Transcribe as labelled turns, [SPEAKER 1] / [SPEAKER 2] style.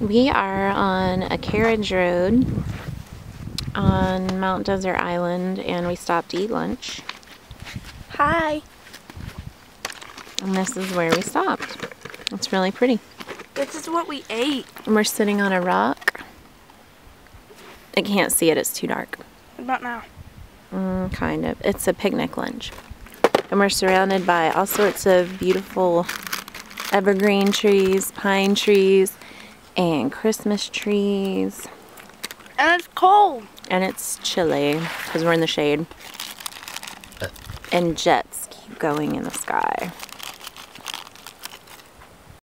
[SPEAKER 1] We are on a carriage road on Mount Desert Island and we stopped to eat lunch.
[SPEAKER 2] Hi.
[SPEAKER 1] And this is where we stopped. It's really pretty.
[SPEAKER 2] This is what we ate.
[SPEAKER 1] And we're sitting on a rock. I can't see it, it's too dark.
[SPEAKER 2] What about now?
[SPEAKER 1] Mm, kind of. It's a picnic lunch. And we're surrounded by all sorts of beautiful evergreen trees, pine trees, and Christmas trees.
[SPEAKER 2] And it's cold.
[SPEAKER 1] And it's chilly because we're in the shade. Uh. And jets keep going in the sky.